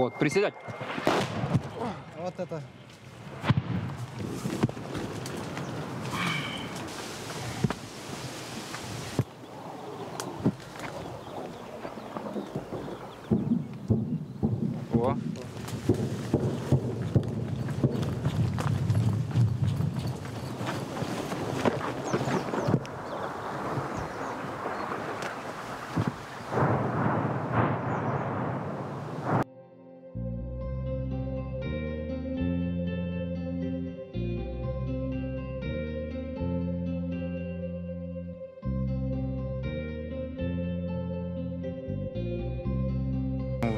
Ход, приседать. Вот это. О.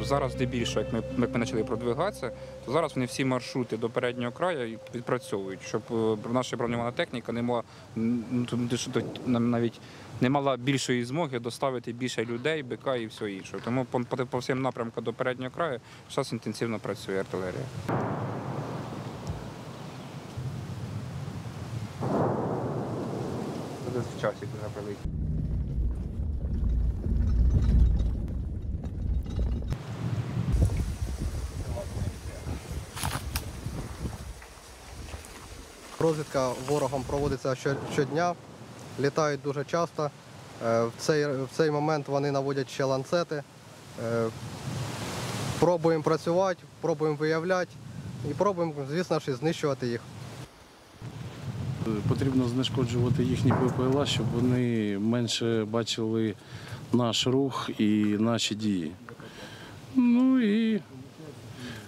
Зараз здебільшого, як ми, як ми почали продвигатися, то зараз вони всі маршрути до переднього краю відпрацьовують, щоб е, наша броньована техніка не мала навіть не мала більшої змоги доставити більше людей, БК і все інше. Тому по, по, по всім напрямкам до переднього краю зараз інтенсивно працює артилерія. В часі прилетить. Розвідка ворогом проводиться щодня, літають дуже часто. Е, В цей, в цей момент вони наводять ще ланцети. Е, Пробуємо працювати, пробуємо виявляти і пробуємо, звісно ж, знищувати їх. Потрібно знешкоджувати їхні ППЛА, щоб вони менше бачили наш рух і наші дії. Ну і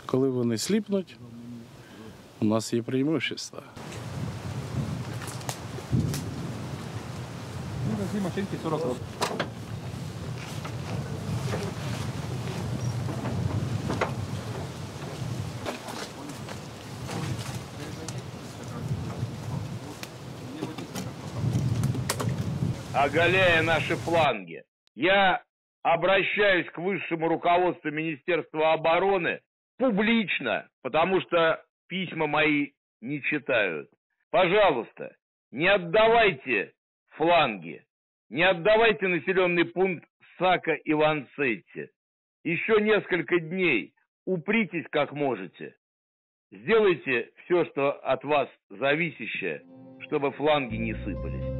коли вони сліпнуть, у нас є преимущество. Ці машинки 40 років. оголяя наши фланги. Я обращаюсь к высшему руководству Министерства обороны публично, потому что письма мои не читают. Пожалуйста, не отдавайте фланги, не отдавайте населенный пункт Сака и Ланцетти. Еще несколько дней упритесь как можете. Сделайте все, что от вас зависящее, чтобы фланги не сыпались.